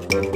Hum.